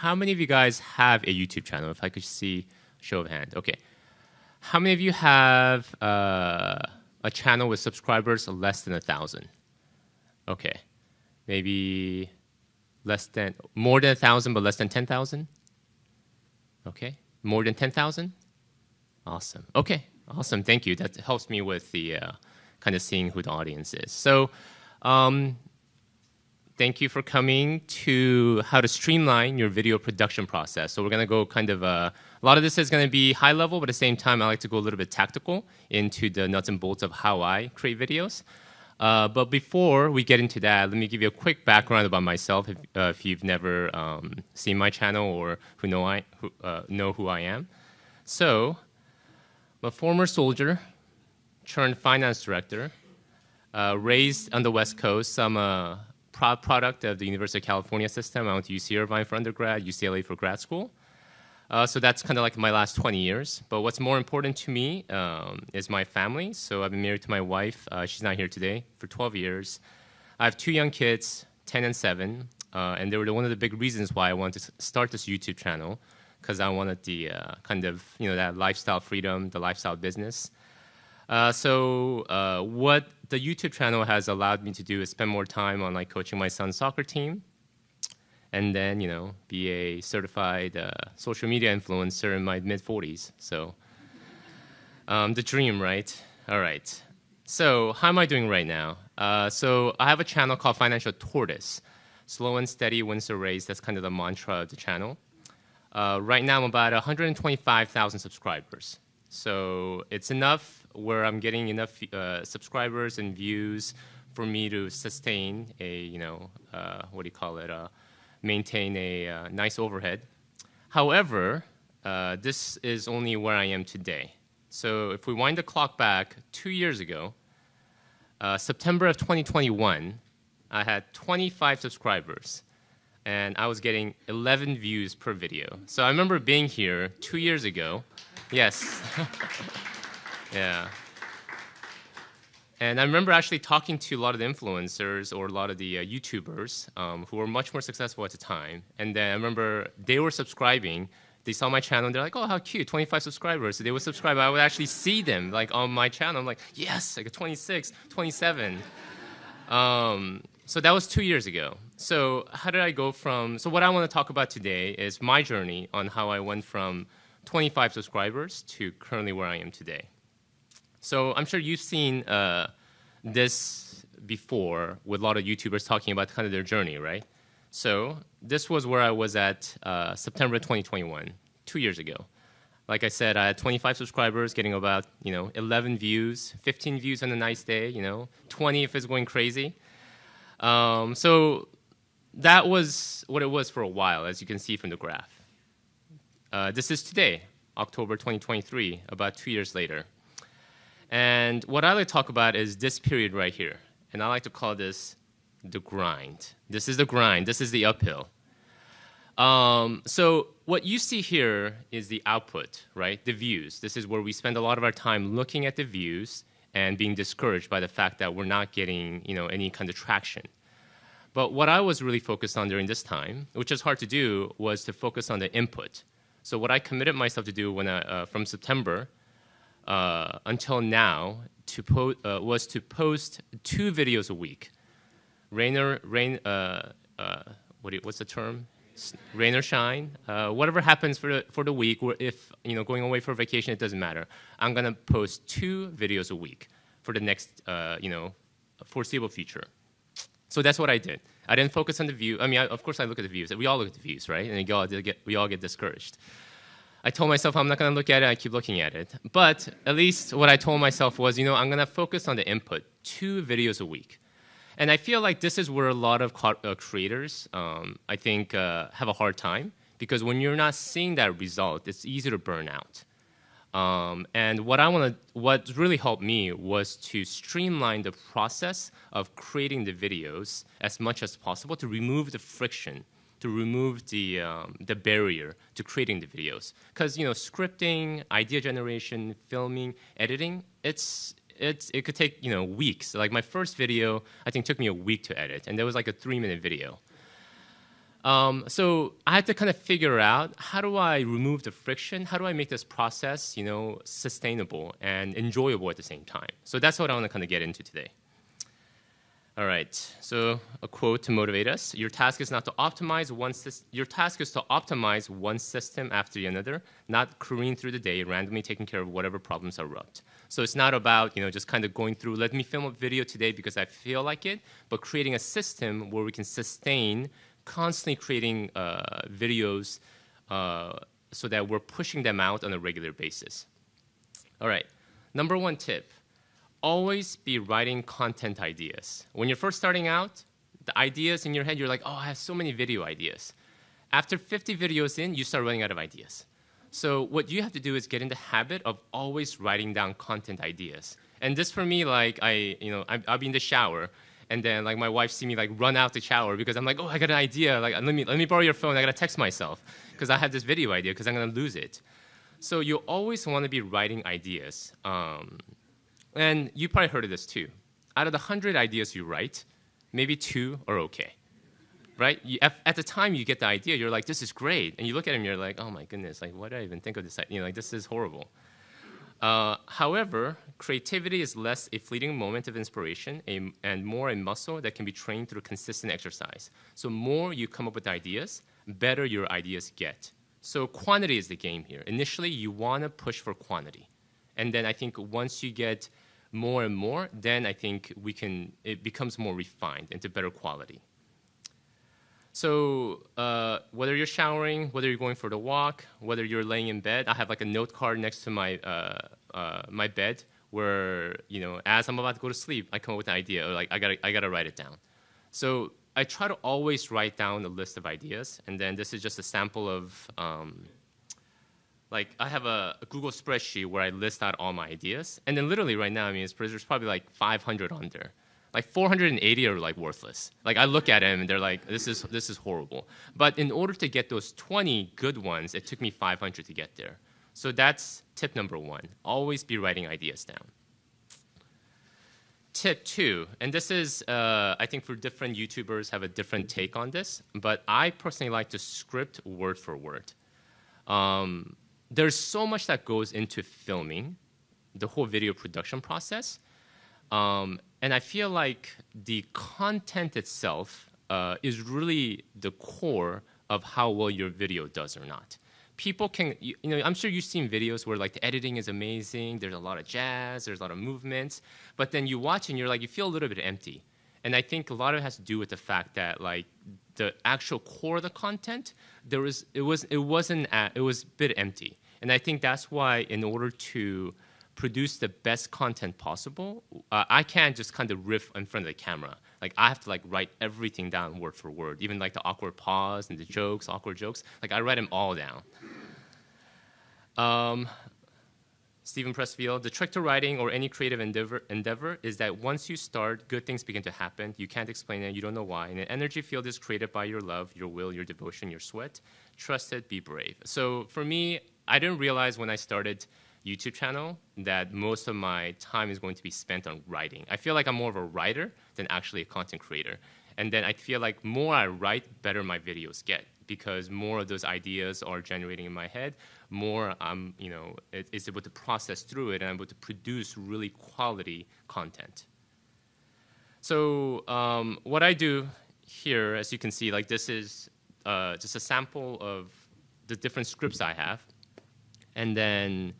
how many of you guys have a YouTube channel? If I could see show of hand. Okay. How many of you have uh, a channel with subscribers less than a thousand? Okay. Maybe less than, more than a thousand, but less than 10,000? Okay. More than 10,000? Awesome. Okay. Awesome. Thank you. That helps me with the uh, kind of seeing who the audience is. So, um, thank you for coming to how to streamline your video production process. So we're going to go kind of uh, a lot of this is going to be high level, but at the same time, I like to go a little bit tactical into the nuts and bolts of how I create videos. Uh, but before we get into that, let me give you a quick background about myself if, uh, if you've never um, seen my channel or who know, I, who, uh, know who I am. So, I'm a former soldier, turned finance director, uh, raised on the West Coast. I'm a product of the University of California system. I went to UC Irvine for undergrad, UCLA for grad school. Uh, so that's kind of like my last 20 years. But what's more important to me um, is my family. So I've been married to my wife. Uh, she's not here today for 12 years. I have two young kids, 10 and 7. Uh, and they were one of the big reasons why I wanted to start this YouTube channel because I wanted the uh, kind of, you know, that lifestyle freedom, the lifestyle business. Uh, so uh, what the YouTube channel has allowed me to do is spend more time on like coaching my son's soccer team and then you know be a certified uh, social media influencer in my mid 40s. So um, the dream, right? All right. So how am I doing right now? Uh, so I have a channel called Financial Tortoise. Slow and steady wins the race. That's kind of the mantra of the channel. Uh, right now, I'm about 125,000 subscribers. So it's enough where I'm getting enough uh, subscribers and views for me to sustain a, you know, uh, what do you call it, uh, maintain a uh, nice overhead. However, uh, this is only where I am today. So if we wind the clock back two years ago, uh, September of 2021, I had 25 subscribers and I was getting 11 views per video. So I remember being here two years ago. Yes. yeah. And I remember actually talking to a lot of the influencers or a lot of the uh, YouTubers um, who were much more successful at the time. And then I remember they were subscribing. They saw my channel and they're like, oh, how cute, 25 subscribers. So they would subscribe. I would actually see them like on my channel. I'm like, yes, like a 26, 27. Um, so that was two years ago. So how did I go from? So what I want to talk about today is my journey on how I went from 25 subscribers to currently where I am today. So I'm sure you've seen uh, this before with a lot of YouTubers talking about kind of their journey, right? So this was where I was at uh, September 2021, two years ago. Like I said, I had 25 subscribers, getting about you know 11 views, 15 views on a nice day, you know, 20 if it's going crazy. Um, so that was what it was for a while, as you can see from the graph. Uh, this is today, October 2023, about two years later. And what I like to talk about is this period right here. And I like to call this the grind. This is the grind, this is the uphill. Um, so, what you see here is the output, right? The views. This is where we spend a lot of our time looking at the views and being discouraged by the fact that we're not getting you know, any kind of traction. But what I was really focused on during this time, which is hard to do, was to focus on the input. So, what I committed myself to do when I, uh, from September uh, until now to po- uh, was to post two videos a week. Rain rain, uh, uh what you, what's the term? Rain or shine, uh, whatever happens for the, for the week. Or if you know going away for vacation, it doesn't matter. I'm gonna post two videos a week for the next uh, you know foreseeable future. So that's what I did. I didn't focus on the view. I mean, I, of course, I look at the views. We all look at the views, right? And we all get, we all get discouraged. I told myself I'm not going to look at it. I keep looking at it. But at least what I told myself was, you know, I'm going to focus on the input, two videos a week. And I feel like this is where a lot of uh, creators, um, I think, uh, have a hard time because when you're not seeing that result, it's easy to burn out. Um, and what I want to, what really helped me was to streamline the process of creating the videos as much as possible to remove the friction to remove the, um, the barrier to creating the videos. Because, you know, scripting, idea generation, filming, editing, it's, it's, it could take, you know, weeks. Like my first video, I think took me a week to edit, and that was like a three minute video. Um, so I had to kind of figure out how do I remove the friction? How do I make this process, you know, sustainable and enjoyable at the same time? So that's what I want to kind of get into today. All right. So a quote to motivate us: Your task is not to optimize one system. Your task is to optimize one system after another, not careening through the day, randomly taking care of whatever problems erupt. So it's not about you know just kind of going through. Let me film a video today because I feel like it, but creating a system where we can sustain constantly creating uh, videos uh, so that we're pushing them out on a regular basis. All right. Number one tip always be writing content ideas. When you're first starting out, the ideas in your head, you're like, oh, I have so many video ideas. After 50 videos in, you start running out of ideas. So what you have to do is get in the habit of always writing down content ideas. And this for me, like I, you know, I, I'll be in the shower, and then like my wife see me like run out the shower because I'm like, oh, I got an idea. Like let me let me borrow your phone. I gotta text myself because I have this video idea because I'm gonna lose it. So you always want to be writing ideas. Um, and you probably heard of this too. Out of the 100 ideas you write, maybe two are okay. Right? You, at, at, the time you get the idea, you're like, this is great. And you look at them, you're like, oh my goodness, like, why did I even think of this? You know, like, this is horrible. Uh, however, creativity is less a fleeting moment of inspiration a, and more a muscle that can be trained through consistent exercise. So, more you come up with ideas, better your ideas get. So, quantity is the game here. Initially, you want to push for quantity. And then I think once you get more and more, then I think we can, it becomes more refined into better quality. So uh, whether you're showering, whether you're going for the walk, whether you're laying in bed, I have like a note card next to my, uh, uh, my bed where, you know, as I'm about to go to sleep, I come up with an idea, or like I gotta, I gotta write it down. So I try to always write down a list of ideas, and then this is just a sample of, um, like I have a, a, Google spreadsheet where I list out all my ideas, and then literally right now, I mean, there's probably like 500 on there. Like 480 are like worthless. Like I look at them and they're like, this is this is horrible. But in order to get those 20 good ones, it took me 500 to get there. So that's tip number one. Always be writing ideas down. Tip two, and this is, uh, I think for different YouTubers have a different take on this, but I personally like to script word for word. Um, there's so much that goes into filming, the whole video production process. Um, and I feel like the content itself uh, is really the core of how well your video does or not. People can, you, you, know, I'm sure you've seen videos where like the editing is amazing, there's a lot of jazz, there's a lot of movements, but then you watch and you're like, you feel a little bit empty. And I think a lot of it has to do with the fact that like the actual core of the content, there was, it was, it wasn't, it was a bit empty. And I think that's why, in order to produce the best content possible, uh, I can't just kind of riff in front of the camera. Like I have to like write everything down word for word, even like the awkward pause and the jokes, awkward jokes. Like I write them all down. Um, Steven Pressfield, the trick to writing or any creative endeavor, endeavor is that once you start, good things begin to happen. You can't explain it, you don't know why. And an energy field is created by your love, your will, your devotion, your sweat. Trust it, be brave. So for me, I didn't realize when I started YouTube channel that most of my time is going to be spent on writing. I feel like I'm more of a writer than actually a content creator. And then I feel like more I write, better my videos get because more of those ideas are generating in my head. More I'm, you know, it, is able to process through it and I'm able to produce really quality content. So um, what I do here, as you can see, like this is uh, just a sample of the different scripts I have. And then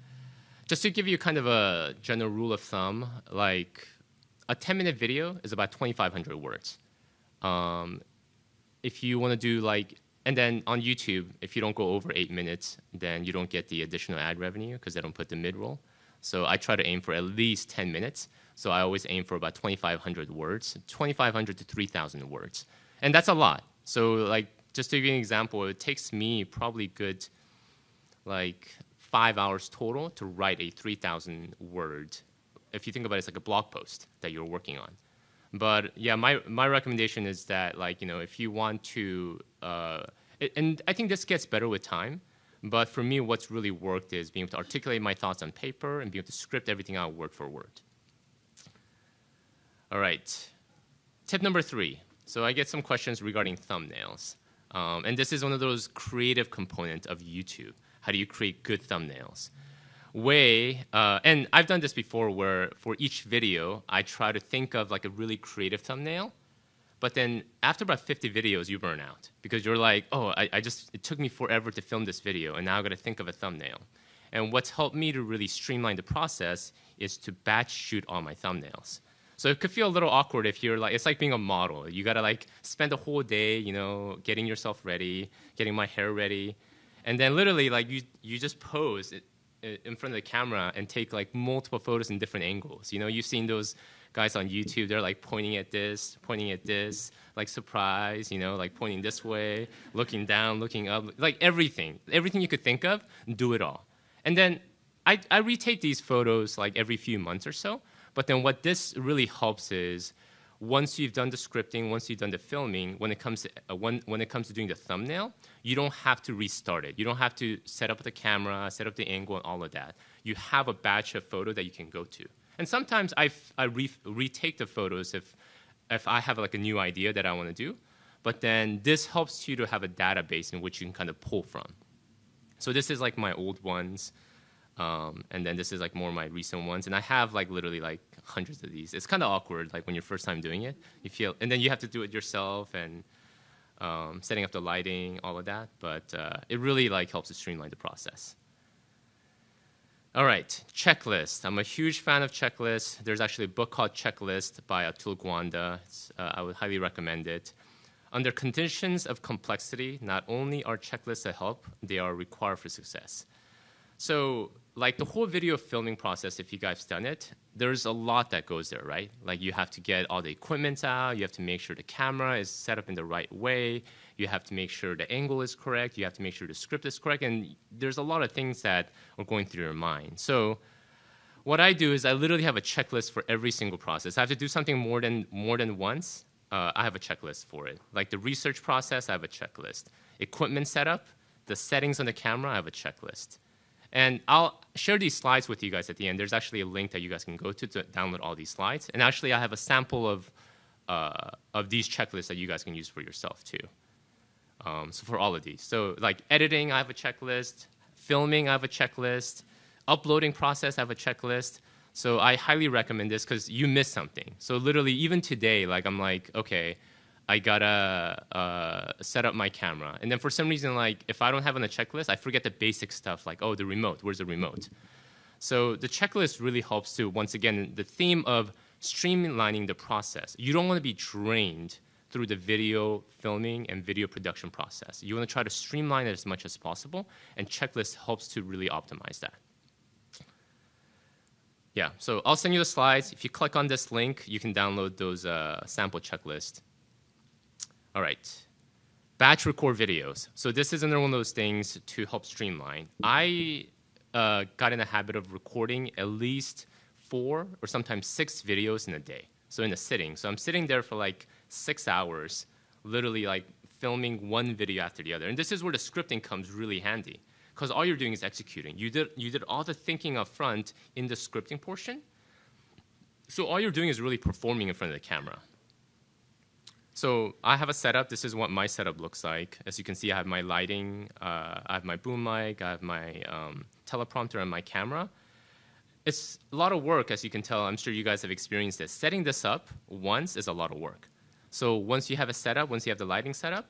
just to give you kind of a general rule of thumb, like a 10 minute video is about 2,500 words. Um, if you want to do like, and then on YouTube, if you don't go over eight minutes, then you don't get the additional ad revenue because they don't put the mid roll. So I try to aim for at least 10 minutes. So I always aim for about 2,500 words, 2,500 to 3,000 words. And that's a lot. So like, just to give you an example, it takes me probably good like five hours total to write a 3,000 word. If you think about it, it's like a blog post that you're working on. But yeah, my, my recommendation is that like, you know, if you want to, uh, and I think this gets better with time, but for me, what's really worked is being able to articulate my thoughts on paper and being able to script everything out word for word. All right, tip number three. So I get some questions regarding thumbnails. Um, and this is one of those creative components of YouTube. How do you create good thumbnails? Way, uh, and I've done this before where for each video, I try to think of like a really creative thumbnail. But then after about 50 videos, you burn out because you're like, oh, I, I just, it took me forever to film this video, and now I've gotta think of a thumbnail. And what's helped me to really streamline the process is to batch shoot all my thumbnails. So it could feel a little awkward if you're like, it's like being a model. You gotta like spend a whole day, you know, getting yourself ready, getting my hair ready, and then literally like you you just pose in front of the camera and take like multiple photos in different angles. You know, you've seen those guys on YouTube. They're like pointing at this, pointing at this, like surprise. You know, like pointing this way, looking down, looking up, like everything, everything you could think of. Do it all, and then I I retake these photos like every few months or so. But then what this really helps is once you've done the scripting, once you've done the filming, when it comes to uh, when, when it comes to doing the thumbnail, you don't have to restart it. You don't have to set up the camera, set up the angle, and all of that. You have a batch of photo that you can go to. And sometimes I, I re- retake the photos if if I have like a new idea that I want to do. But then this helps you to have a database in which you can kind of pull from. So this is like my old ones. Um, and then this is like more of my recent ones, and I have like literally like hundreds of these. It's kind of awkward, like when you're first time doing it. You feel, and then you have to do it yourself and um, setting up the lighting, all of that. But uh, it really like helps to streamline the process. All right, checklist. I'm a huge fan of checklists. There's actually a book called Checklist by Atul Gawande. Uh, I would highly recommend it. Under conditions of complexity, not only are checklists a help, they are required for success. So like the whole video filming process, if you guys done it, there's a lot that goes there, right? Like you have to get all the equipment out, you have to make sure the camera is set up in the right way, you have to make sure the angle is correct, you have to make sure the script is correct, and there's a lot of things that are going through your mind. So what I do is I literally have a checklist for every single process. I have to do something more than more than once. Uh, I have a checklist for it. Like the research process, I have a checklist. Equipment setup, the settings on the camera, I have a checklist. And I'll share these slides with you guys at the end. There's actually a link that you guys can go to to download all these slides. And actually, I have a sample of, uh, of these checklists that you guys can use for yourself too. Um, so for all of these. So like editing, I have a checklist. Filming, I have a checklist. Uploading process, I have a checklist. So I highly recommend this because you miss something. So literally, even today, like I'm like, okay, I gotta uh, set up my camera. And then for some reason, like if I don't have on a checklist, I forget the basic stuff like, oh, the remote, where's the remote? So the checklist really helps to, once again, the theme of streamlining the process. You don't want to be drained through the video filming and video production process. You want to try to streamline it as much as possible, and checklist helps to really optimize that. Yeah, so I'll send you the slides. If you click on this link, you can download those uh, sample checklists. All right. Batch record videos. So this is another one of those things to help streamline. I uh, got in the habit of recording at least four or sometimes six videos in a day. So in a sitting. So I'm sitting there for like six hours, literally like filming one video after the other. And this is where the scripting comes really handy. Because all you're doing is executing. You did, you did all the thinking up front in the scripting portion. So all you're doing is really performing in front of the camera. So I have a setup. This is what my setup looks like. As you can see, I have my lighting, uh, I have my boom mic, I have my um, teleprompter and my camera. It's a lot of work, as you can tell. I'm sure you guys have experienced this. Setting this up once is a lot of work. So once you have a setup, once you have the lighting setup,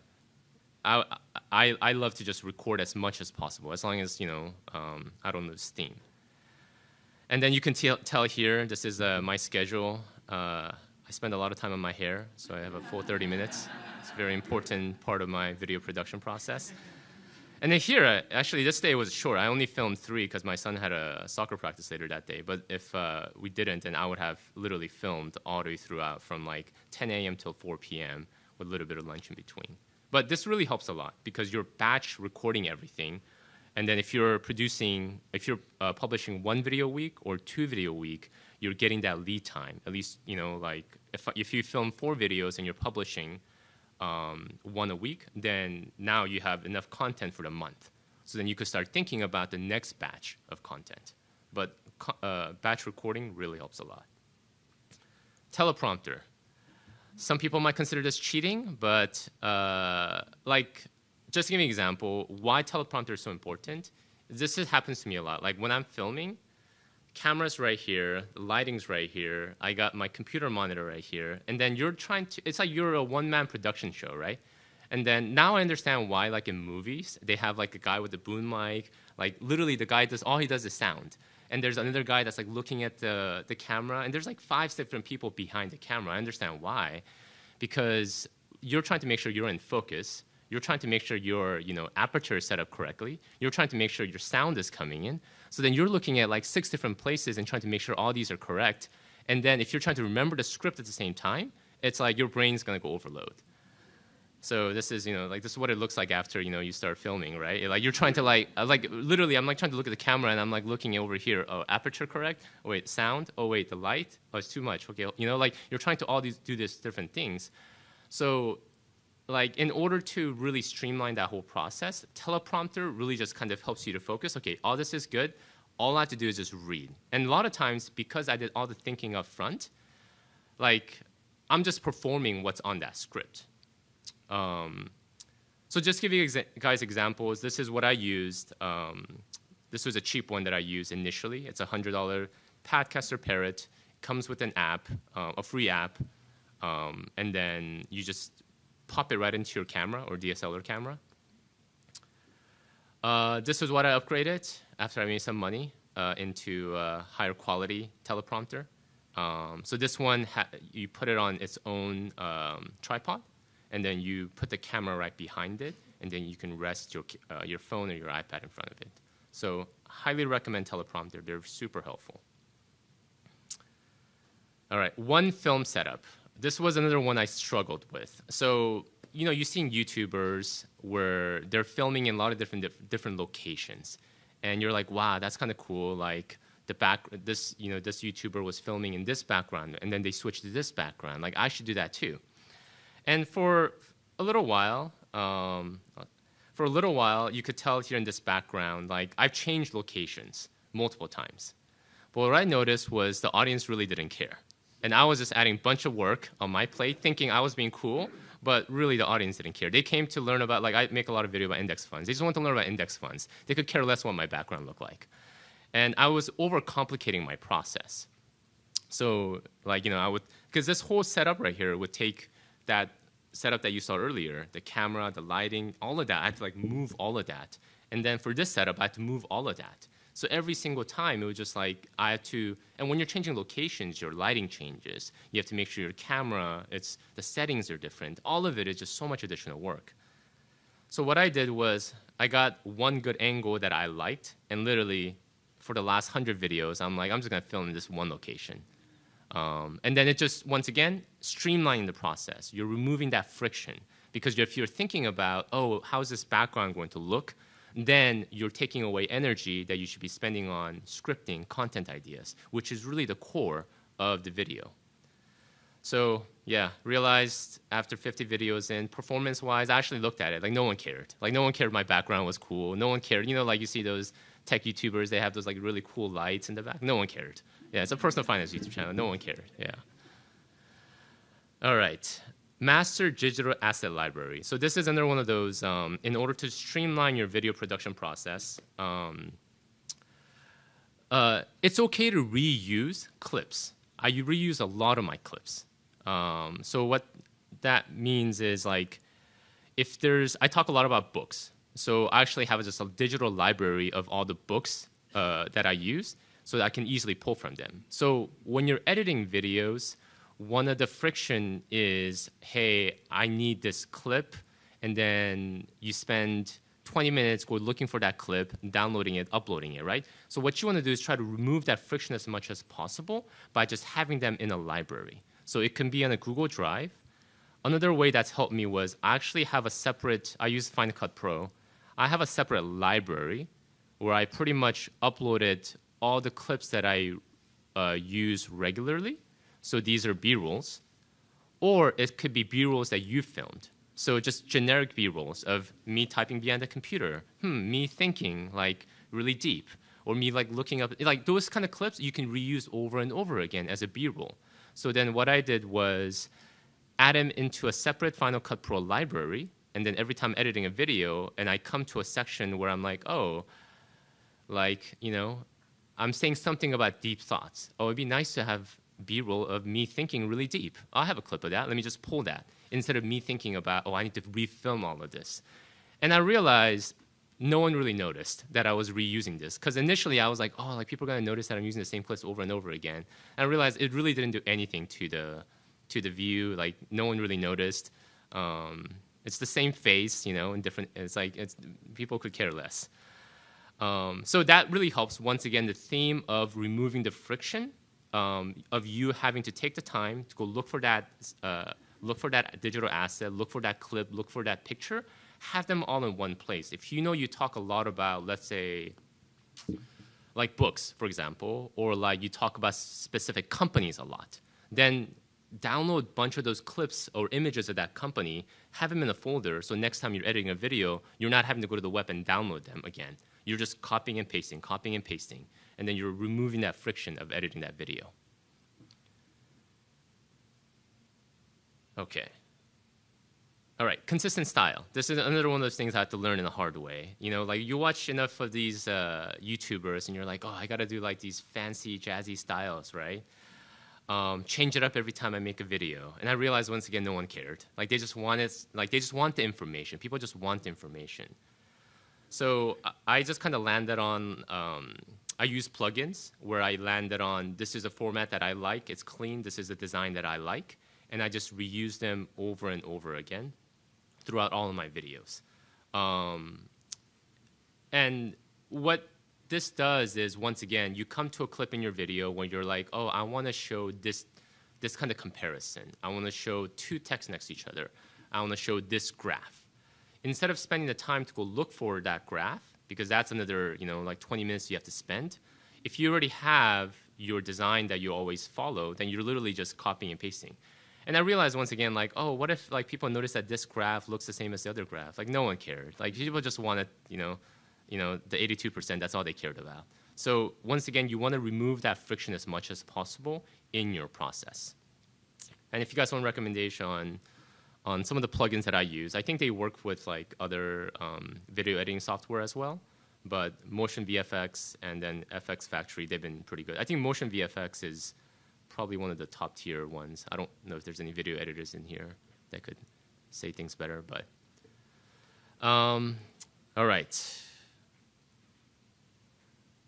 I, I, I love to just record as much as possible, as long as, you know, um, I don't lose steam. And then you can tell here, this is uh, my schedule. Uh, I spend a lot of time on my hair, so I have a full 30 minutes. It's a very important part of my video production process. And then here, actually, this day was short. I only filmed three because my son had a soccer practice later that day. But if uh, we didn't, then I would have literally filmed all the way throughout from like 10 a.m. till 4 p.m. with a little bit of lunch in between. But this really helps a lot because you're batch recording everything. And then if you're producing, if you're uh, publishing one video a week or two video a week, you're getting that lead time. At least, you know, like if, if you film four videos and you're publishing um, one a week, then now you have enough content for the month. So then you could start thinking about the next batch of content. But uh, batch recording really helps a lot. Teleprompter. some people might consider this cheating, but uh, like, just to give you an example, why teleprompter is so important. This is, happens to me a lot. Like when I'm filming, camera's right here, the lighting's right here, I got my computer monitor right here, and then you're trying to, it's like you're a one-man production show, right? And then now I understand why, like in movies, they have like a guy with a boom mic, like literally the guy does, all he does is sound. And there's another guy that's like looking at the, the camera, and there's like five different people behind the camera. I understand why, because you're trying to make sure you're in focus, you're trying to make sure your you know aperture is set up correctly. You're trying to make sure your sound is coming in. So then you're looking at like six different places and trying to make sure all these are correct. And then if you're trying to remember the script at the same time, it's like your brain's gonna go overload. So this is you know like this is what it looks like after you know you start filming, right? Like you're trying to like uh, like literally I'm like trying to look at the camera and I'm like looking over here. Oh, aperture correct? Oh wait, sound? Oh wait, the light? Oh, it's too much. Okay, you know like you're trying to all these do these different things. So like in order to really streamline that whole process, teleprompter really just kind of helps you to focus. Okay, all this is good. All I have to do is just read. And a lot of times, because I did all the thinking up front, like I'm just performing what's on that script. Um, so just give you exa guys examples. This is what I used. Um, this was a cheap one that I used initially. It's a hundred dollar Padcaster Parrot. Comes with an app, uh, a free app, um, and then you just pop it right into your camera or DSLR camera. Uh, this is what I upgraded after I made some money uh, into a higher quality teleprompter. Um, so this one, you put it on its own um, tripod, and then you put the camera right behind it, and then you can rest your, uh, your phone or your iPad in front of it. So highly recommend teleprompter. They're super helpful. All right, one film setup this was another one I struggled with. So you know, you've seen YouTubers where they're filming in a lot of different different locations, and you're like, wow, that's kind of cool. Like the back, this you know, this YouTuber was filming in this background, and then they switched to this background. Like I should do that too. And for a little while, um, for a little while, you could tell here in this background, like I've changed locations multiple times. But what I noticed was the audience really didn't care. And I was just adding a bunch of work on my plate, thinking I was being cool, but really the audience didn't care. They came to learn about, like, I make a lot of video about index funds. They just want to learn about index funds. They could care less what my background looked like. And I was overcomplicating my process. So, like, you know, I would, because this whole setup right here would take that setup that you saw earlier, the camera, the lighting, all of that. I had to, like, move all of that. And then for this setup, I had to move all of that. So every single time, it was just like I had to. And when you're changing locations, your lighting changes. You have to make sure your camera, it's the settings are different. All of it is just so much additional work. So what I did was I got one good angle that I liked, and literally for the last hundred videos, I'm like, I'm just gonna film in this one location. Um, and then it just once again streamlining the process. You're removing that friction because if you're thinking about, oh, how's this background going to look? Then you're taking away energy that you should be spending on scripting content ideas, which is really the core of the video. So yeah, realized after 50 videos in, performance-wise, I actually looked at it. Like no one cared. Like no one cared my background was cool. No one cared. You know, like you see those tech YouTubers, they have those like really cool lights in the back. No one cared. Yeah, it's a personal finance YouTube channel. No one cared. Yeah. All right master digital asset library. So this is another one of those, um, in order to streamline your video production process, um, uh, it's okay to reuse clips. I reuse a lot of my clips. Um, so what that means is like, if there's, I talk a lot about books. So I actually have just a digital library of all the books uh, that I use so that I can easily pull from them. So when you're editing videos, one of the friction is, hey, I need this clip, and then you spend 20 minutes go looking for that clip, downloading it, uploading it, right? So what you want to do is try to remove that friction as much as possible by just having them in a library. So it can be on a Google Drive. Another way that's helped me was I actually have a separate, I use Final Cut Pro. I have a separate library where I pretty much uploaded all the clips that I uh, use regularly so these are B-rolls. Or it could be B-rolls that you filmed. So just generic B-rolls of me typing behind the computer, hmm, me thinking like really deep, or me like looking up, like those kind of clips you can reuse over and over again as a B-roll. So then what I did was, add them into a separate Final Cut Pro library, and then every time editing a video, and I come to a section where I'm like, oh, like you know, I'm saying something about deep thoughts. Oh, it'd be nice to have B-roll of me thinking really deep. I'll have a clip of that. Let me just pull that instead of me thinking about, oh, I need to refilm all of this. And I realized no one really noticed that I was reusing this because initially I was like, oh, like people are gonna notice that I'm using the same clips over and over again. And I realized it really didn't do anything to the to the view. Like no one really noticed. Um, it's the same face, you know, in different. It's like it's people could care less. Um, so that really helps. Once again, the theme of removing the friction um, of you having to take the time to go look for that, uh, look for that digital asset, look for that clip, look for that picture, have them all in one place. If you know you talk a lot about, let's say, like books, for example, or like you talk about specific companies a lot, then download a bunch of those clips or images of that company, have them in a folder, so next time you're editing a video, you're not having to go to the web and download them again. You're just copying and pasting, copying and pasting and then you're removing that friction of editing that video. Okay. All right, consistent style. This is another one of those things I have to learn in a hard way. You know, like you watch enough of these uh, YouTubers and you're like, oh, I gotta do like these fancy, jazzy styles, right? Um, change it up every time I make a video. And I realized once again, no one cared. Like they just wanted, like they just want the information. People just want information. So I just kind of landed on um, I use plugins where I landed on this is a format that I like, it's clean, this is a design that I like, and I just reuse them over and over again throughout all of my videos. Um, and what this does is, once again, you come to a clip in your video where you're like, oh, I want to show this, this kind of comparison. I want to show two texts next to each other. I want to show this graph. Instead of spending the time to go look for that graph, because that's another, you know, like 20 minutes you have to spend. If you already have your design that you always follow, then you're literally just copying and pasting. And I realized once again, like, oh, what if like people notice that this graph looks the same as the other graph? Like, no one cared. Like, people just wanted, you know, you know, the 82%. That's all they cared about. So once again, you want to remove that friction as much as possible in your process. And if you guys want a recommendation on on some of the plugins that I use. I think they work with like other um, video editing software as well. But Motion VFX and then FX Factory, they've been pretty good. I think Motion VFX is probably one of the top tier ones. I don't know if there's any video editors in here that could say things better, but um, all right.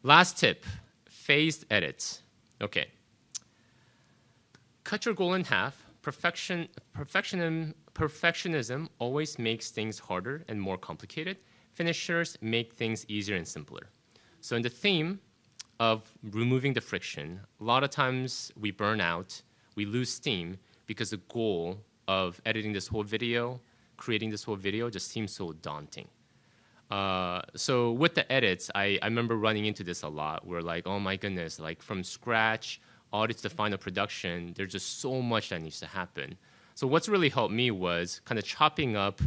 Last tip: phased edits. Okay. Cut your goal in half. Perfection, perfectionism perfectionism always makes things harder and more complicated. Finishers make things easier and simpler. So, in the theme of removing the friction, a lot of times we burn out, we lose steam because the goal of editing this whole video, creating this whole video, just seems so daunting. Uh, so with the edits, I, I remember running into this a lot. Where like, oh my goodness, like from scratch, all to final production, there's just so much that needs to happen. So what's really helped me was kind of chopping up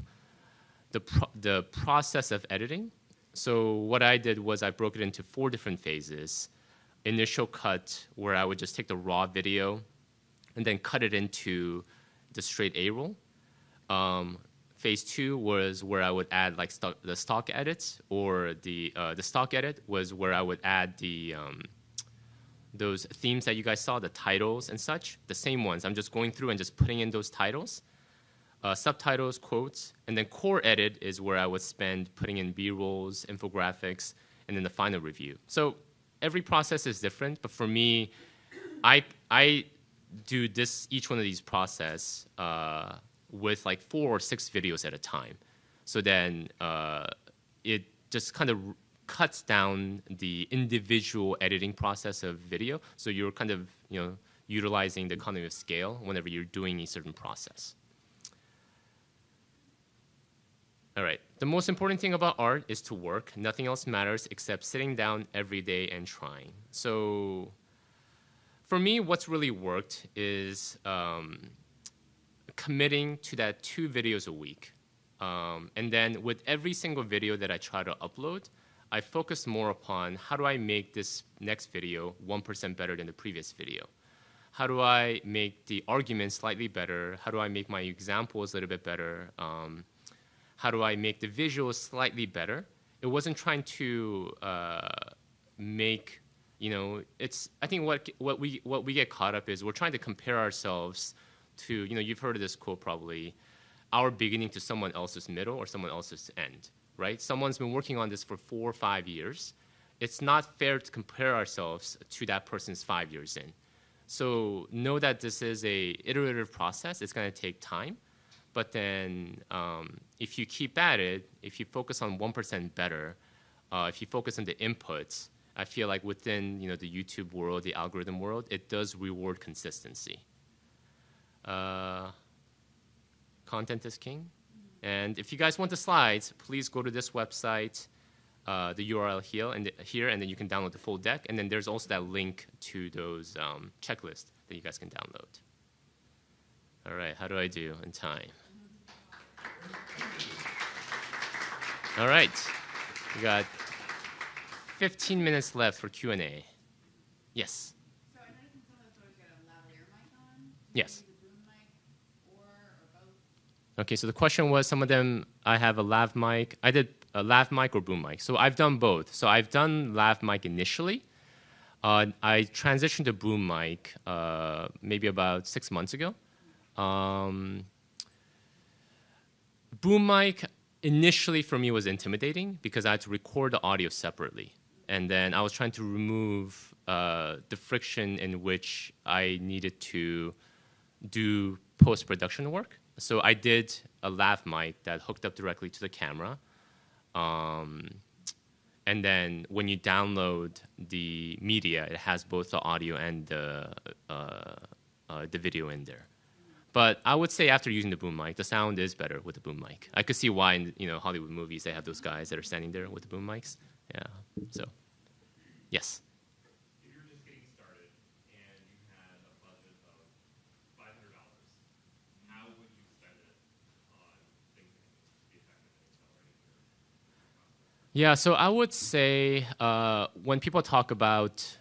the, pro- the process of editing. So what I did was I broke it into four different phases. Initial cut, where I would just take the raw video and then cut it into the straight A roll. Um, phase two was where I would add like stock, the stock edits, or the uh, the stock edit was where I would add the um, those themes that you guys saw, the titles and such, the same ones. I'm just going through and just putting in those titles, uh, subtitles, quotes, and then core edit is where I would spend putting in B-rolls, infographics, and then the final review. So every process is different, but for me, I I do this each one of these process uh, with like four or six videos at a time. So then uh, it just kind of cuts down the individual editing process of video. So you're kind of you know utilizing the economy of scale whenever you're doing a certain process. All right. The most important thing about art is to work. Nothing else matters except sitting down every day and trying. So, for me, what's really worked is um, committing to that two videos a week. Um, and then with every single video that I try to upload, I focus more upon how do I make this next video 1% better than the previous video? how do I make the argument slightly better? How do I make my examples a little bit better? Um, how do I make the visuals slightly better? It wasn't trying to uh, make, you know, it's. I think what what we what we get caught up is we're trying to compare ourselves to, you know, you've heard of this quote probably, our beginning to someone else's middle or someone else's end, right? Someone's been working on this for four or five years. It's not fair to compare ourselves to that person's five years in so know that this is a iterative process. It's going to take time. But then um, if you keep at it, if you focus on 1% better, uh, if you focus on the inputs, I feel like within you know, the YouTube world, the algorithm world, it does reward consistency. Uh, content is king. And if you guys want the slides, please go to this website uh, the URL here and, the, here, and then you can download the full deck. And then there's also that link to those um, checklists that you guys can download. All right, how do I do in time? All right, we got 15 minutes left for Q&A. Yes? So I Okay, so the question was some of them I have a lav mic. I did a lav mic or boom mic. So I've done both. So I've done lav mic initially. Uh, I transitioned to boom mic uh, maybe about six months ago. Um, boom mic initially for me was intimidating because I had to record the audio separately. And then I was trying to remove uh, the friction in which I needed to do post production work. So I did a lav mic that hooked up directly to the camera. Um, and then when you download the media, it has both the audio and the, uh, uh, the video in there. But I would say after using the boom mic, the sound is better with the boom mic. I could see why in you know Hollywood movies they have those guys that are standing there with the boom mics. Yeah. So, yes. if you're just getting started and you had a budget of five hundred dollars, how would you spend it on things that can be effective in accelerating your Yeah, so I would say uh, when people talk about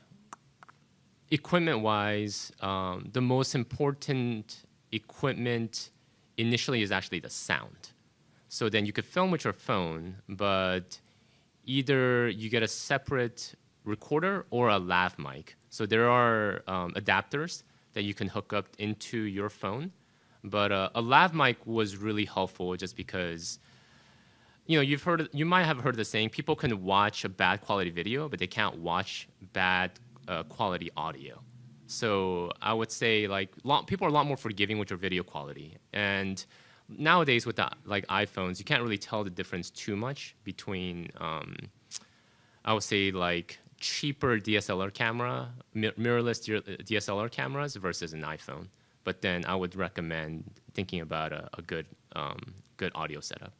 equipment wise, um, the most important equipment initially is actually the sound. So then you could film with your phone, but either you get a separate recorder or a lav mic. So there are um, adapters that you can hook up into your phone. But uh, a lav mic was really helpful just because you know, you've heard, you might have heard the saying, people can watch a bad quality video, but they can't watch bad uh, quality audio. So I would say like lot, people are a lot more forgiving with your video quality. And nowadays with the like iPhones, you can't really tell the difference too much between, um, I would say like cheaper DSLR camera, mi- mirrorless DSLR cameras versus an iPhone. But then I would recommend thinking about a, a good, um, good audio setup.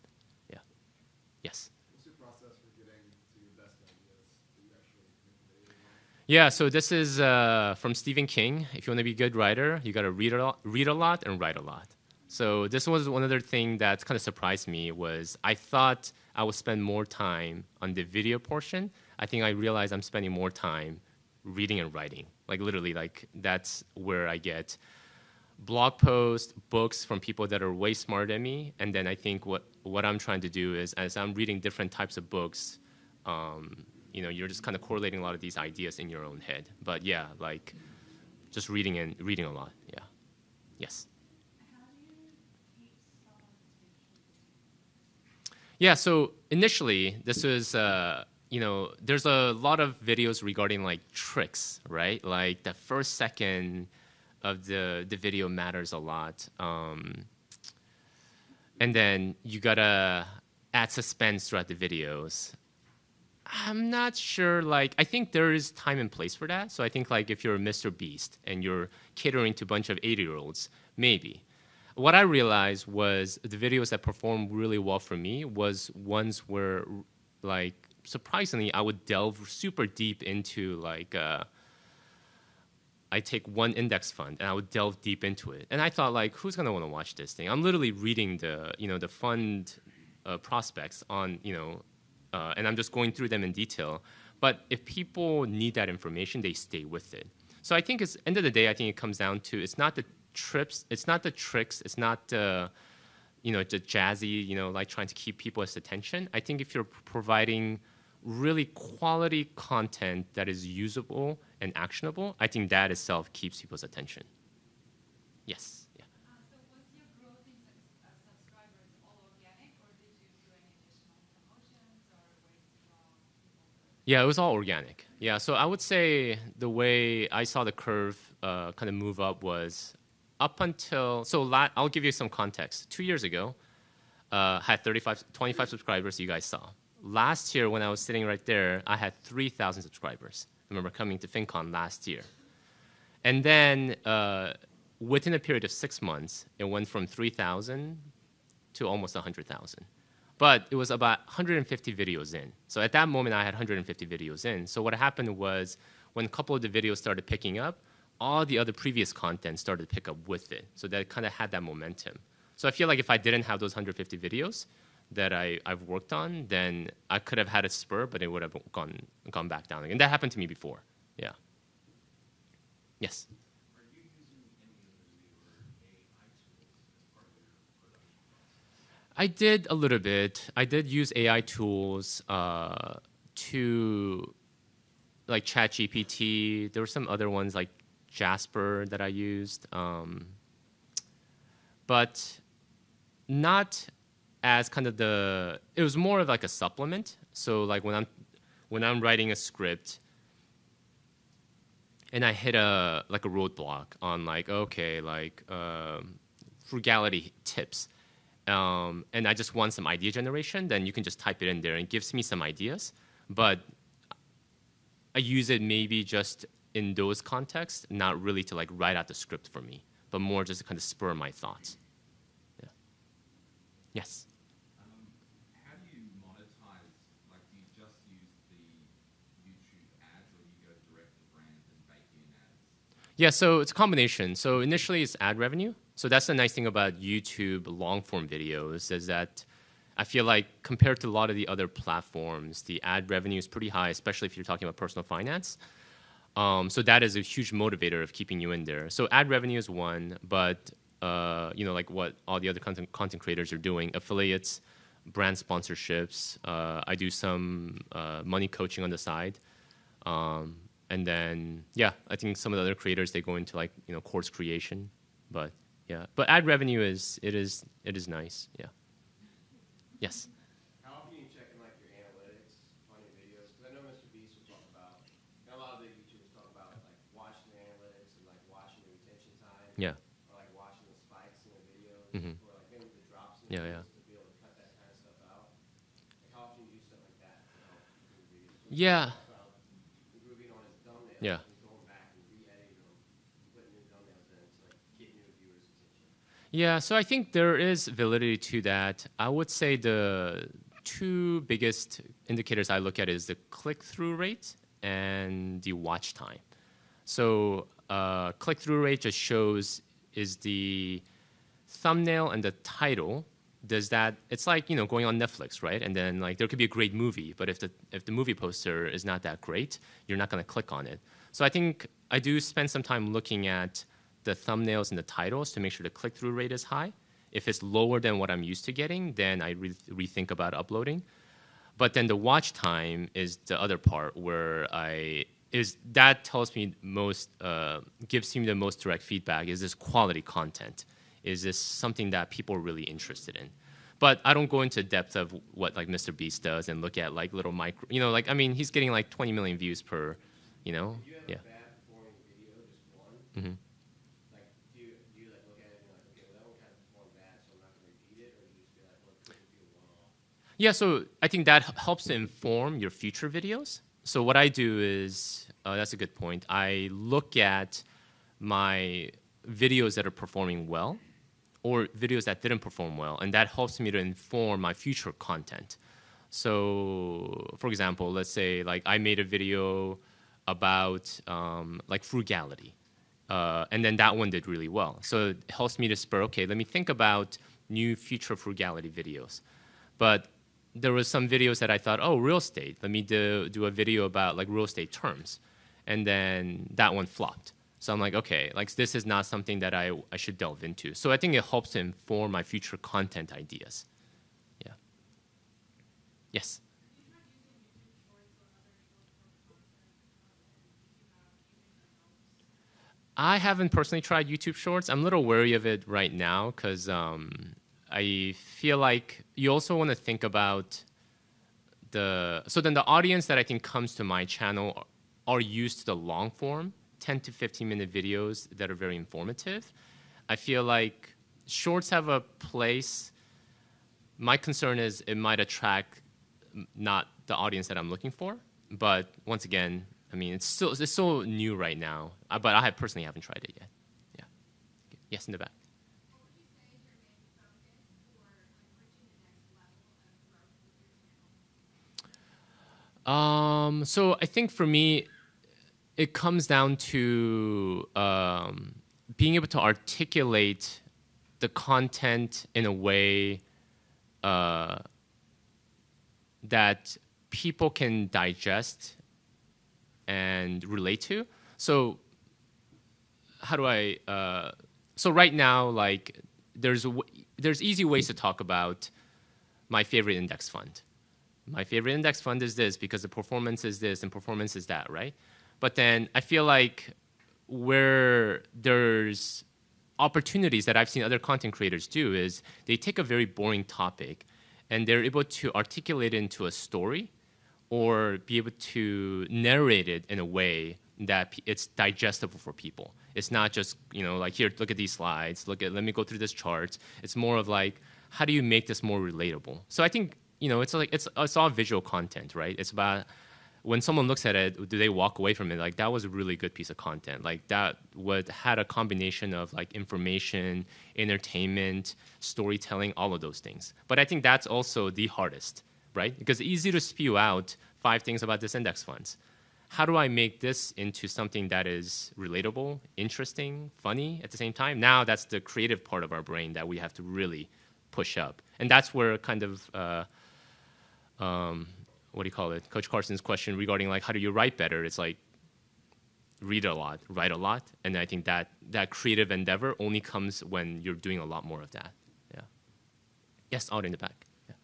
Yes. What's your process for getting to your best ideas that you actually make a video on? Yeah, so this is uh, from Stephen King. If you want to be a good writer, you got to read a lot, read a lot and write a lot. So this was one other thing that kind of surprised me was I thought I would spend more time on the video portion. I think I realized I'm spending more time reading and writing. Like literally, like that's where I get blog posts, books from people that are way smarter than me, and then I think what what I'm trying to do is as I'm reading different types of books, um, you know, you're just kind of correlating a lot of these ideas in your own head. But yeah, like just reading and reading a lot. Yeah. Yes. Yeah, so initially, this was, uh, you know, there's a lot of videos regarding like tricks, right? Like the first second of the, the video matters a lot. Um, and then you gotta add suspense throughout the videos. I'm not sure. Like, I think there is time and place for that. So I think, like, if you're a Mr. Beast and you're catering to a bunch of 80 year olds, maybe. What I realized was the videos that performed really well for me was ones where, like, surprisingly, I would delve super deep into like. Uh, I take one index fund and I would delve deep into it. And I thought, like, who's gonna want to watch this thing? I'm literally reading the, you know, the fund uh, prospectus on, you know, uh, and I'm just going through them in detail. But if people need that information, they stay with it. So I think it's end of the day. I think it comes down to it's not the trips, it's not the tricks, it's not the you know the jazzy, you know, like trying to keep people's attention. I think if you're providing really quality content that is usable and actionable, I think that itself keeps people's attention. Yes. Yeah. Uh, so was your growth in uh, subscribers all organic, or did you do any additional promotions or ways to draw people? Yeah, it was all organic. Yeah, so I would say the way I saw the curve uh, kind of move up was up until so la- I'll give you some context. Two years ago, uh, had 35, 25 subscribers. You guys saw. Last year, when I was sitting right there, I had 3,000 subscribers. I remember coming to FinCon last year, and then uh, within a period of six months, it went from 3,000 to almost 100,000 but it was about 150 videos in. So at that moment, I had 150 videos in. So what happened was when a couple of the videos started picking up, all the other previous content started to pick up with it. So that kind of had that momentum. So I feel like if I didn't have those 150 videos that I, I've worked on, then I could have had a spur, but it would have gone, gone back down. again. that happened to me before. Yeah. Yes. I did a little bit. I did use AI tools uh, to, like ChatGPT. There were some other ones like Jasper that I used, um, but not as kind of the. It was more of like a supplement. So like when I'm when I'm writing a script, and I hit a like a roadblock on like okay like um, frugality tips um, and I just want some idea generation, then you can just type it in there and it gives me some ideas. But I use it maybe just in those contexts, not really to like write out the script for me, but more just to kind of spur my thoughts. Yeah. Yes. Um, how do you monetize? Like, do you just use the YouTube ads, or you go direct to brands and bake in ads? Yeah, so it's a combination. So initially it's ad revenue. So that's the nice thing about YouTube long form videos is that I feel like compared to a lot of the other platforms, the ad revenue is pretty high, especially if you're talking about personal finance. Um, so that is a huge motivator of keeping you in there. So ad revenue is one, but uh, you know, like what all the other content content creators are doing, affiliates, brand sponsorships. Uh, I do some uh, money coaching on the side. Um, and then yeah, I think some of the other creators they go into like you know course creation, but yeah, but ad revenue is it is it is nice. Yeah. Yes. How often you checking like your analytics on your videos? Because I know Mr. Beast will talk about, a lot of the YouTubers talk about like watching the analytics and like watching the retention time. Yeah. Or like watching the spikes in the videos, Mhm. or like maybe the drops in the Yeah, videos to be able to cut that kind of stuff out. Like how often do you do stuff like that to help improve videos? When you Yeah. talk about improving on his thumbnails, Yeah. Yeah, so I think there is validity to that. I would say the two biggest indicators I look at is the click-through rate and the watch time. So uh, click-through rate just shows is the thumbnail and the title does that it's like you know going on netflix right and then like there could be a great movie but if the if the movie poster is not that great you're not going to click on it so i think i do spend some time looking at the thumbnails and the titles to make sure the click-through rate is high if it's lower than what i'm used to getting then i re- rethink about uploading but then the watch time is the other part where I is that tells me most uh, gives me the most direct feedback. Is this quality content? Is this something that people are really interested in? But I don't go into depth of what like Mr. Beast does and look at like little micro. You know, like I mean, he's getting like 20 million views per. You know, you yeah. a bad performing video, just one, Mhm. like do you, do you like look at it and you're like, okay, well that one kind of performed bad, so I'm not gonna repeat it, or do you just be like, look, this would be a one-off? Yeah, so I think that helps to inform your future videos. So what I do is uh, that's a good point. I look at my videos that are performing well or videos that didn't perform well, and that helps me to inform my future content. So, for example, let's say like I made a video about um, like frugality, uh, and then that one did really well. So it helps me to spur. Okay, let me think about new future frugality videos. But there was some videos that I thought, oh, real estate. Let me do, do a video about like real estate terms, and then that one flopped. So I'm like, okay, like this is not something that I, I should delve into. So I think it helps to inform my future content ideas. Yeah. Yes. I haven't personally tried YouTube Shorts. I'm a little wary of it right now because um, I feel like you also want to think about the. So then the audience that I think comes to my channel are used to the long form, 10 to 15 minute videos that are very informative. I feel like shorts have a place. My concern is it might attract not the audience that I'm looking for. But once again, I mean, it's still it's so new right now. Uh, But I personally haven't tried it yet. Yeah. Yes, in the back. Um, so I think for me, it comes down to um, being able to articulate the content in a way uh, that people can digest and relate to. So how do I? Uh, so right now, like there's w- there's easy ways to talk about my favorite index fund. My favorite index fund is this because the performance is this and performance is that, right? But then I feel like where there's opportunities that I've seen other content creators do is they take a very boring topic and they're able to articulate it into a story or be able to narrate it in a way that it's digestible for people. It's not just, you know, like here, look at these slides, look at, let me go through this chart. It's more of like, how do you make this more relatable? So I think, you know, it's like, it's, it's all visual content, right? It's about when someone looks at it, do they walk away from it like that was a really good piece of content? Like that would had a combination of like information, entertainment, storytelling, all of those things. But I think that's also the hardest, right? Because it's easy to spew out five things about this index funds. How do I make this into something that is relatable, interesting, funny at the same time? Now that's the creative part of our brain that we have to really push up, and that's where kind of. Uh, um, what do you call it? Coach Carson's question regarding like how do you write better? It's like read a lot, write a lot, and I think that that creative endeavor only comes when you're doing a lot more of that. Yeah. Yes, out in the back. Yeah.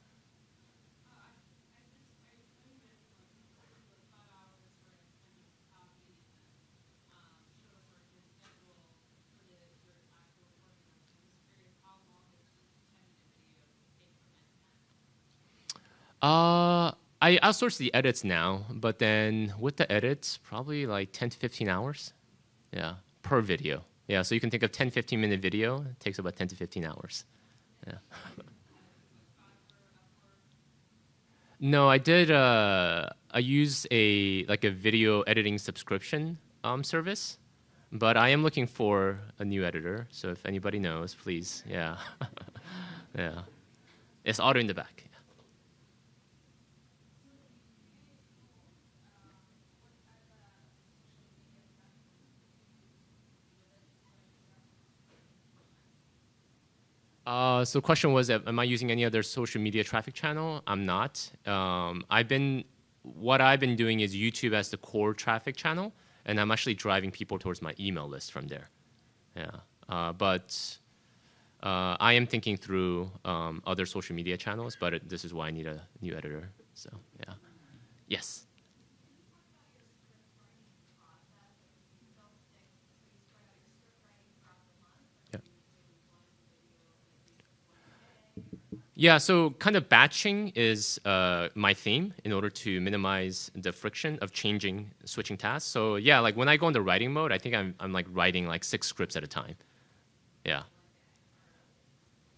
Uh, I outsource the edits now, but then with the edits, probably like 10 to 15 hours. Yeah, per video. Yeah, so you can think of 10, 15 minute video. It takes about 10 to 15 hours. Yeah. no, I did. Uh, I use a like a video editing subscription um, service, but I am looking for a new editor. So if anybody knows, please. Yeah. yeah. It's auto in the back. Uh, so the question was, am I using any other social media traffic channel? I'm not. Um, I've been, what I've been doing is YouTube as the core traffic channel, and I'm actually driving people towards my email list from there. Yeah, uh, but uh, I am thinking through um, other social media channels, but it, this is why I need a new editor. So yeah, yes. Yeah, so kind of batching is uh, my theme in order to minimize the friction of changing, switching tasks. So yeah, like when I go into writing mode, I think I'm, I'm like writing like six scripts at a time. Yeah.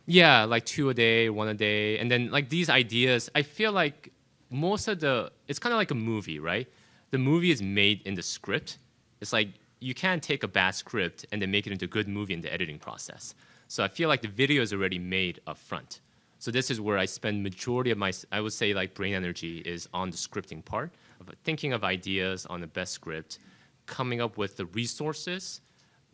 Yeah, like two a day, one a day. And then like these ideas, I feel like most of the, it's kind of like a movie, right? The movie is made in the script. It's like you can't take a bad script and then make it into a good movie in the editing process. So I feel like the video is already made up front. So this is where I spend majority of my, I would say like brain energy is on the scripting part of thinking of ideas on the best script, coming up with the resources,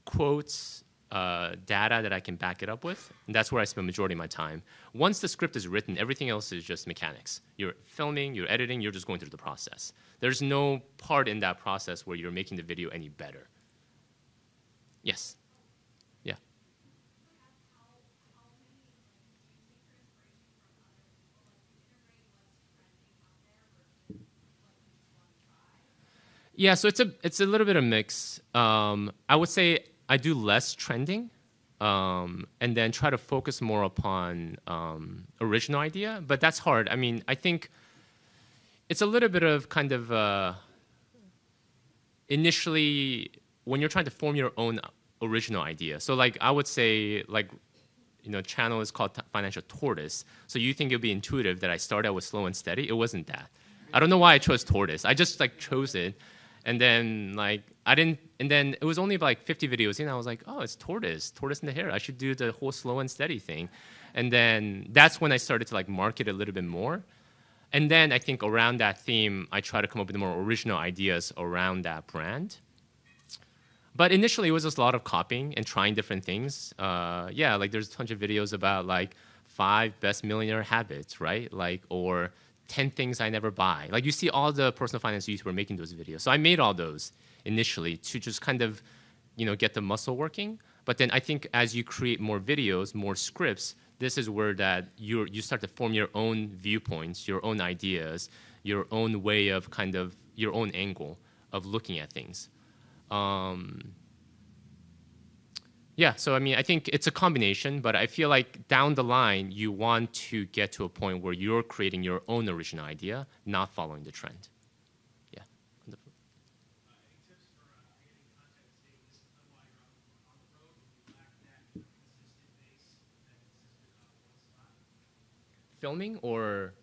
quotes, uh, data that I can back it up with. And that's where I spend majority of my time. Once the script is written, everything else is just mechanics. You're filming, you're editing, you're just going through the process. There's no part in that process where you're making the video any better. Yes. Yeah. Yeah, so it's a it's a little bit of mix. Um, I would say I do less trending, um, and then try to focus more upon um, original idea. But that's hard. I mean, I think it's a little bit of kind of uh, initially when you're trying to form your own original idea. So like I would say like you know channel is called Financial Tortoise. So you think it'd be intuitive that I started out with slow and steady? It wasn't that. I don't know why I chose tortoise. I just like chose it, and then like I didn't. And then it was only like 50 videos in. I was like, oh, it's tortoise, tortoise in the hare. I should do the whole slow and steady thing. And then that's when I started to like market a little bit more. And then I think around that theme, I try to come up with more original ideas around that brand. But initially, it was just a lot of copying and trying different things. Uh, yeah, like there's a bunch of videos about like five best millionaire habits, right? Like or 10 things I never buy. Like you see all the personal finance YouTubers making those videos. So I made all those initially to just kind of, you know, get the muscle working. But then I think as you create more videos, more scripts, this is where that you you start to form your own viewpoints, your own ideas, your own way of kind of your own angle of looking at things. Um, yeah, so I mean, I think it's a combination, but I feel like down the line, you want to get to a point where you're creating your own original idea, not following the trend. Yeah. Filming or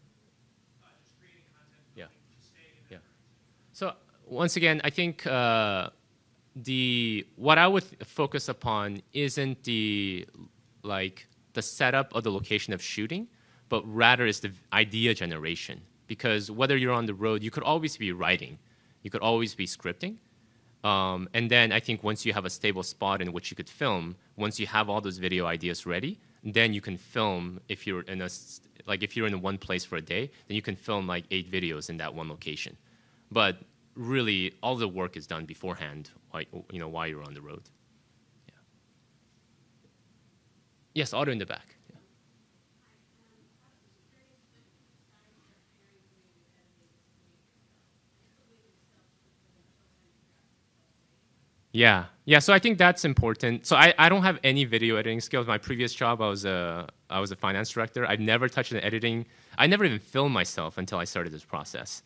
Yeah. Yeah. So once again, I think uh, the what I would focus upon isn't the like the setup or the location of shooting, but rather is the idea generation. Because whether you're on the road, you could always be writing, you could always be scripting. Um, and then I think once you have a stable spot in which you could film, once you have all those video ideas ready, then you can film if you're in a like if you're in one place for a day, then you can film like eight videos in that one location. But really, all the work is done beforehand, while, you know, while you're on the road. Yeah. Yes, auto in the back. Yeah. Yeah. So I think that's important. So I, I don't have any video editing skills. My previous job, I was a I was a finance director. I've never touched an editing. I never even filmed myself until I started this process.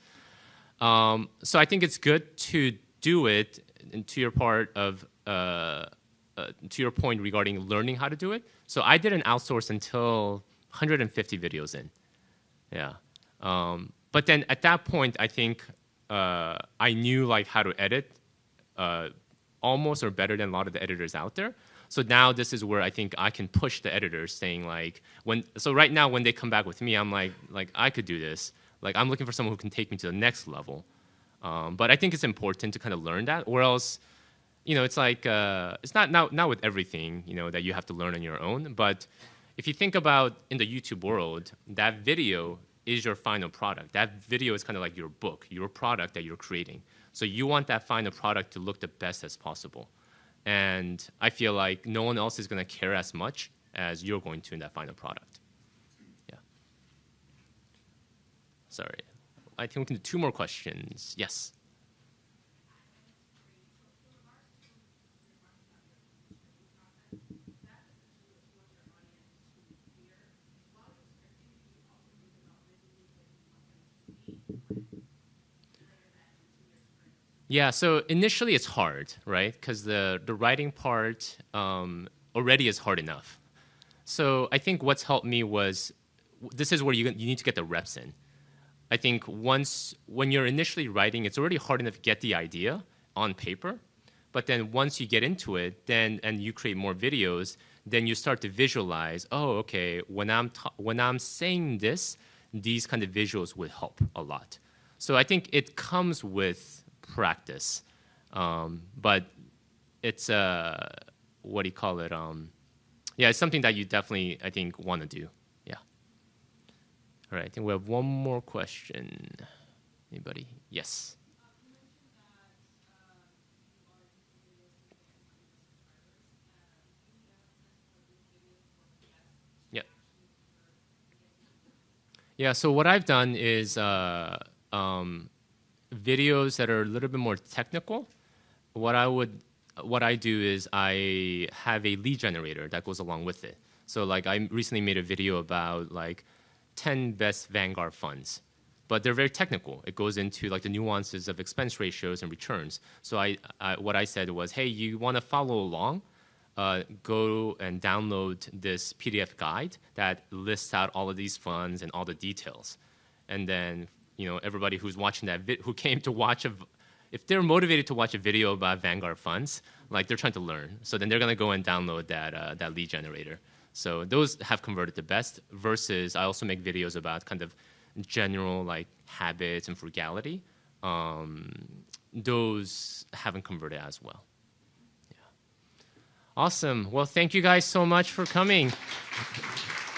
Um, so I think it's good to do it. And to your part of uh, uh, to your point regarding learning how to do it. So I didn't outsource until 150 videos in. Yeah. Um, but then at that point, I think uh, I knew like how to edit uh, almost or better than a lot of the editors out there. So now this is where I think I can push the editors, saying like when. So right now, when they come back with me, I'm like like I could do this. Like I'm looking for someone who can take me to the next level. Um, but I think it's important to kind of learn that, or else, you know, it's like uh, it's not not not with everything, you know, that you have to learn on your own. But if you think about in the YouTube world, that video is your final product. That video is kind of like your book, your product that you're creating. So you want that final product to look the best as possible. And I feel like no one else is going to care as much as you're going to in that final product. Yeah. Sorry. I think we can do two more questions. Yes. Yeah, so initially it's hard, right? Because the, the writing part um, already is hard enough. So I think what's helped me was this is where you, you need to get the reps in. I think once when you're initially writing, it's already hard enough to get the idea on paper, but then once you get into it, then and you create more videos, then you start to visualize. Oh, okay. When I'm when I'm saying this, these kind of visuals would help a lot. So I think it comes with practice, um, but it's uh, what do you call it? Um, yeah, it's something that you definitely I think want to do. All right, I think we have one more question. Anybody? Yes. Yeah. Yeah. So what I've done is uh, um, videos that are a little bit more technical. What I would, what I do is I have a lead generator that goes along with it. So like I recently made a video about like 10 best Vanguard funds, but they're very technical. It goes into like the nuances of expense ratios and returns. So I, I what I said was, hey, you want to follow along? uh, go and download this PDF guide that lists out all of these funds and all the details. And then, you know, everybody who's watching that, vi- who came to watch a, if they're motivated to watch a video about Vanguard funds, like they're trying to learn, so then they're gonna go and download that uh, that lead generator. So those have converted the best. Versus, I also make videos about kind of general like habits and frugality. Um, those haven't converted as well. Awesome. Well, thank you guys so much for coming.